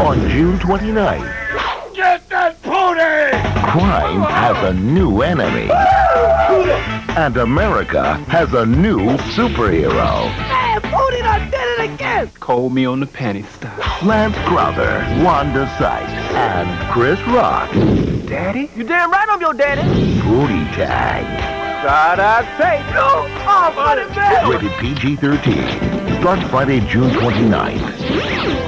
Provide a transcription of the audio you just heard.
on June 29th. Get that pony! Crime has a new enemy. And America has a new superhero. Hey, Pony done did it again! Call me on the panty style. Lance Crawford, Wanda Sykes, and Chris Rock. Daddy? You damn right I'm your daddy. Pootie Tang. God, I say, you Oh, funny man. Rated PG-13. Starts Friday, June 29th.